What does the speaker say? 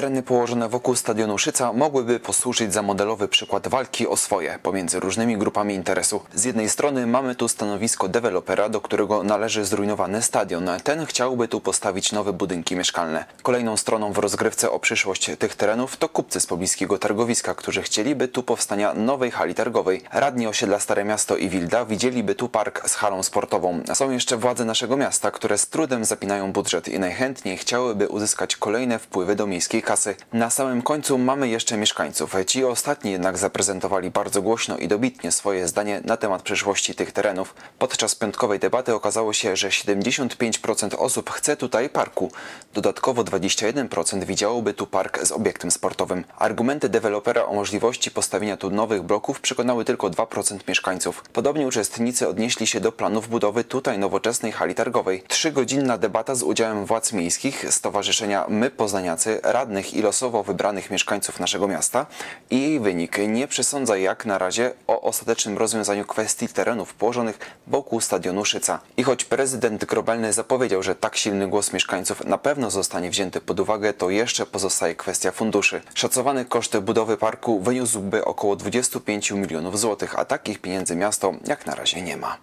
Tereny położone wokół stadionu Szyca mogłyby posłużyć za modelowy przykład walki o swoje pomiędzy różnymi grupami interesu. Z jednej strony mamy tu stanowisko dewelopera, do którego należy zrujnowany stadion. Ten chciałby tu postawić nowe budynki mieszkalne. Kolejną stroną w rozgrywce o przyszłość tych terenów to kupcy z pobliskiego targowiska, którzy chcieliby tu powstania nowej hali targowej. Radni osiedla Stare Miasto i Wilda widzieliby tu park z halą sportową. Są jeszcze władze naszego miasta, które z trudem zapinają budżet i najchętniej chciałyby uzyskać kolejne wpływy do miejskiej kasy. Na samym końcu mamy jeszcze mieszkańców. Ci ostatni jednak zaprezentowali bardzo głośno i dobitnie swoje zdanie na temat przyszłości tych terenów. Podczas piątkowej debaty okazało się, że 75% osób chce tutaj parku. Dodatkowo 21% widziałoby tu park z obiektem sportowym. Argumenty dewelopera o możliwości postawienia tu nowych bloków przekonały tylko 2% mieszkańców. Podobnie uczestnicy odnieśli się do planów budowy tutaj nowoczesnej hali targowej. Trzygodzinna debata z udziałem władz miejskich, Stowarzyszenia My Poznaniacy, radnych i losowo wybranych mieszkańców naszego miasta i wynik nie przesądza jak na razie o ostatecznym rozwiązaniu kwestii terenów położonych wokół stadionu Szyca. I choć prezydent Grobelny zapowiedział, że tak silny głos mieszkańców na pewno zostanie wzięty pod uwagę, to jeszcze pozostaje kwestia funduszy. Szacowany koszt budowy parku wyniósłby około 25 milionów złotych, a takich pieniędzy miasto jak na razie nie ma.